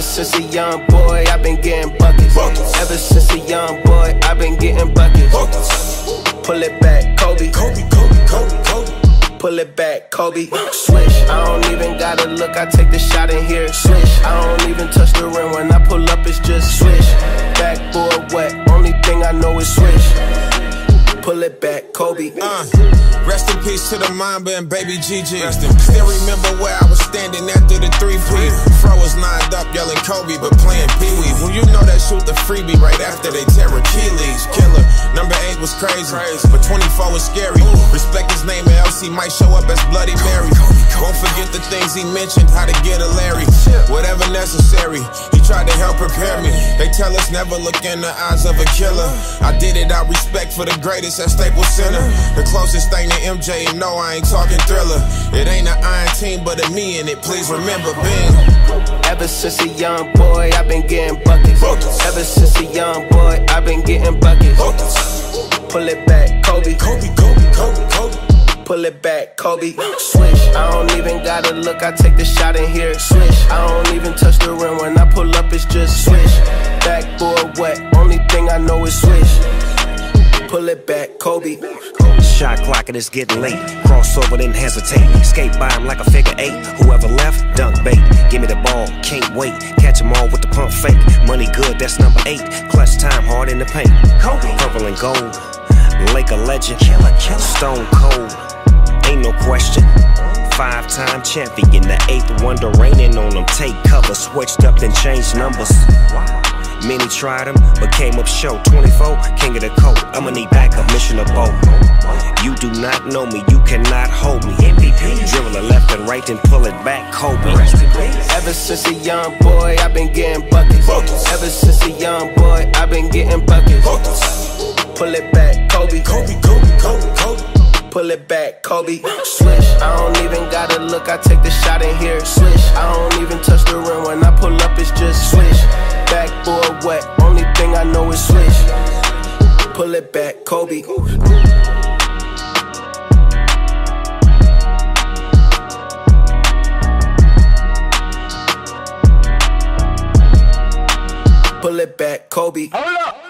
since a young boy, I've been getting buckets. Buckets. Ever since a young boy, I've been getting buckets. Buckets. Pull it back, Kobe. Kobe, Kobe, Kobe, Kobe. Pull it back, Kobe. Swish. I don't even gotta look, I take the shot in here. Swish. I don't even touch the rim when I pull up, it's just swish. Backboard wet, only thing I know is swish. Pull it back, Kobe. Uh, rest in peace to the Mamba and baby Gigi. Still remember where I was standing after the three-peat. Fro was lined up yelling Kobe, but playing Pee Wee. When you know that shoot the freebie right after they tear Achilles. Killer. Number 8 was crazy, but 24 was scary. Respect his name and else he might show up as Bloody Mary. Won't forget the things he mentioned, how to get a Larry. Whatever necessary, he tried to help prepare me. They tell us never look in the eyes of a killer. I did it out respect for the greatest at Staples Center. The closest thing to MJ, and no, I ain't talking thriller. It ain't an iron team, but a me in it. Please remember, Bing. Ever since a young boy, I've been getting buckets. Buckets. Ever since a young boy, I've been getting buckets. Buckets. Pull it back, Kobe. Kobe, Kobe, Kobe, Kobe. Pull it back, Kobe. Swish. I don't even gotta look, I take the shot in here. Swish. I don't even touch the rim when I pull up, it's just swish. Backboard wet, only thing I know is swish. Pull it back, Kobe. Shot clock and it's getting late. Crossover, then hesitate. Skate by him like a figure eight. Whoever left, dunk bait. Give me the ball, can't wait. Catch 'em all with the pump fake. Money good, that's number eight. Clutch time, hard in the paint. Kobe. Purple and gold. Laker legend. Stone cold. Ain't no question. Five time champion. The eighth wonder raining on them. Take cover, switched up, then changed numbers. Many tried him, but came up short. 24, king of the coat. I'ma need backup, mission of both. You do not know me, you cannot hold me. MVP. Dribble it left and right, then pull it back, Kobe. Ever since a young boy, I've been getting buckets. Ever since a young boy, I've been getting. Buckets. Pull it back, Kobe. Kobe, Kobe, Kobe, Kobe. Pull it back, Kobe. Swish. I don't even gotta look, I take the shot in here. Swish. I don't even touch the rim when I pull up, it's just swish. Backboard wet, only thing I know is swish. Pull it back, Kobe. Pull it back, Kobe. Hold up.